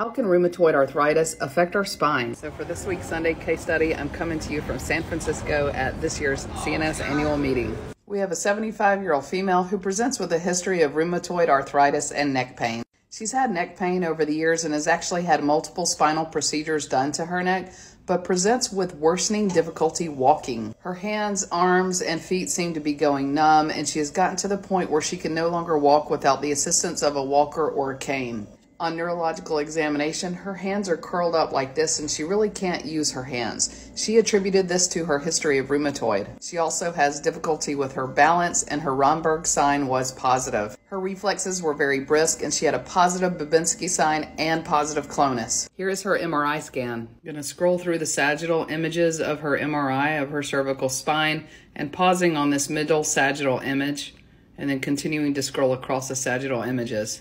How can rheumatoid arthritis affect our spine? So, for this week's Sunday case study, I'm coming to you from San Francisco at this year's CNS annual meeting. We have a 75 year old female who presents with a history of rheumatoid arthritis and neck pain. She's had neck pain over the years and has actually had multiple spinal procedures done to her neck, but presents with worsening difficulty walking. Her hands, arms, and feet seem to be going numb, and she has gotten to the point where she can no longer walk without the assistance of a walker or a cane on neurological examination, her hands are curled up like this and she really can't use her hands. She attributed this to her history of rheumatoid. She also has difficulty with her balance and her Romberg sign was positive. Her reflexes were very brisk and she had a positive Babinski sign and positive clonus. Here is her MRI scan. I'm going to scroll through the sagittal images of her MRI of her cervical spine and pausing on this middle sagittal image and then continuing to scroll across the sagittal images.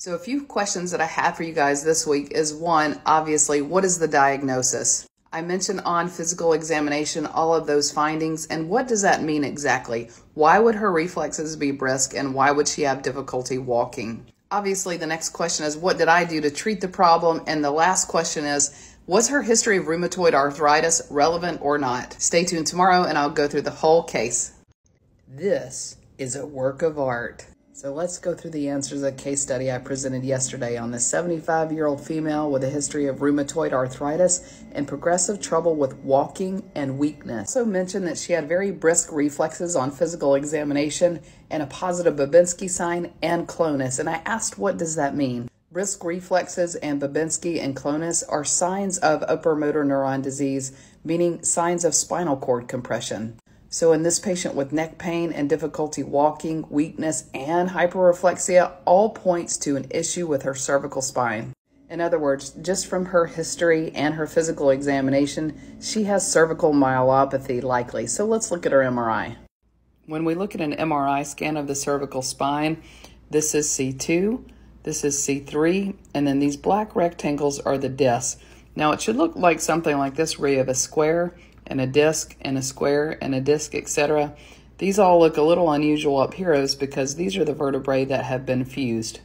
So, a few questions that I have for you guys this week is one, obviously, what is the diagnosis? I mentioned on physical examination all of those findings, and what does that mean exactly? Why would her reflexes be brisk, and why would she have difficulty walking? Obviously, the next question is, what did I do to treat the problem? And the last question is, was her history of rheumatoid arthritis relevant or not? Stay tuned tomorrow, and I'll go through the whole case. This is a work of art. So let's go through the answers of case study I presented yesterday on the 75 year old female with a history of rheumatoid arthritis and progressive trouble with walking and weakness. Also mentioned that she had very brisk reflexes on physical examination and a positive Babinski sign and clonus. And I asked, what does that mean? Brisk reflexes and Babinski and clonus are signs of upper motor neuron disease, meaning signs of spinal cord compression. So, in this patient with neck pain and difficulty walking, weakness, and hyperreflexia, all points to an issue with her cervical spine. In other words, just from her history and her physical examination, she has cervical myelopathy likely. So, let's look at her MRI. When we look at an MRI scan of the cervical spine, this is C2, this is C3, and then these black rectangles are the discs. Now, it should look like something like this where you have a square and a disc and a square and a disc, etc. These all look a little unusual up here because these are the vertebrae that have been fused.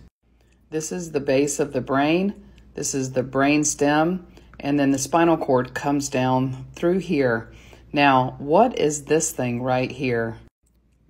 This is the base of the brain, this is the brain stem, and then the spinal cord comes down through here. Now, what is this thing right here?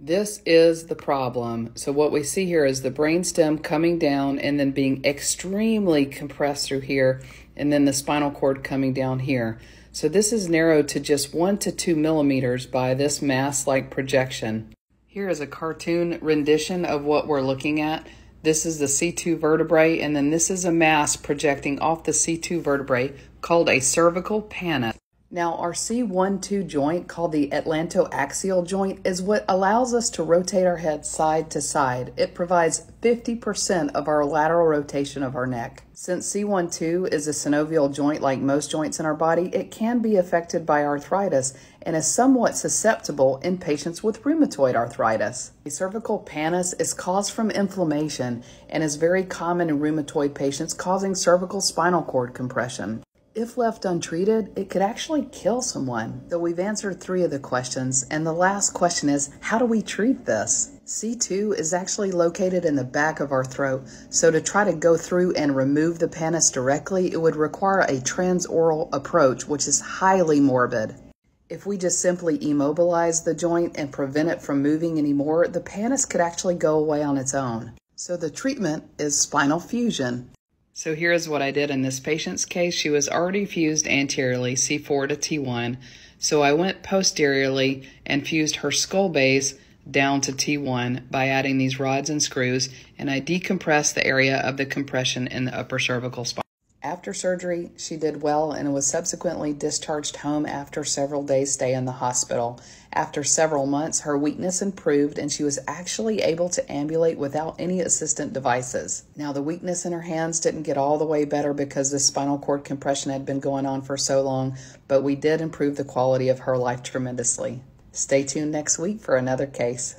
This is the problem. So what we see here is the brain stem coming down and then being extremely compressed through here, and then the spinal cord coming down here. So this is narrowed to just one to two millimeters by this mass-like projection. Here is a cartoon rendition of what we're looking at. This is the C2 vertebrae, and then this is a mass projecting off the C2 vertebrae called a cervical pannus. Now, our C1-2 joint, called the atlantoaxial joint, is what allows us to rotate our head side to side. It provides 50% of our lateral rotation of our neck. Since C1-2 is a synovial joint like most joints in our body, it can be affected by arthritis and is somewhat susceptible in patients with rheumatoid arthritis. A cervical pannus is caused from inflammation and is very common in rheumatoid patients, causing cervical spinal cord compression. If left untreated, it could actually kill someone. So we've answered three of the questions, and the last question is, how do we treat this? C2 is actually located in the back of our throat, so to try to go through and remove the pannus directly, it would require a transoral approach, which is highly morbid. If we just simply immobilize the joint and prevent it from moving anymore, the pannus could actually go away on its own. So the treatment is spinal fusion. So here's what I did in this patient's case. She was already fused anteriorly, C4 to T1. So I went posteriorly and fused her skull base down to T1 by adding these rods and screws, and I decompressed the area of the compression in the upper cervical spine. After surgery, she did well and was subsequently discharged home after several days' stay in the hospital. After several months, her weakness improved and she was actually able to ambulate without any assistant devices. Now, the weakness in her hands didn't get all the way better because the spinal cord compression had been going on for so long, but we did improve the quality of her life tremendously. Stay tuned next week for another case.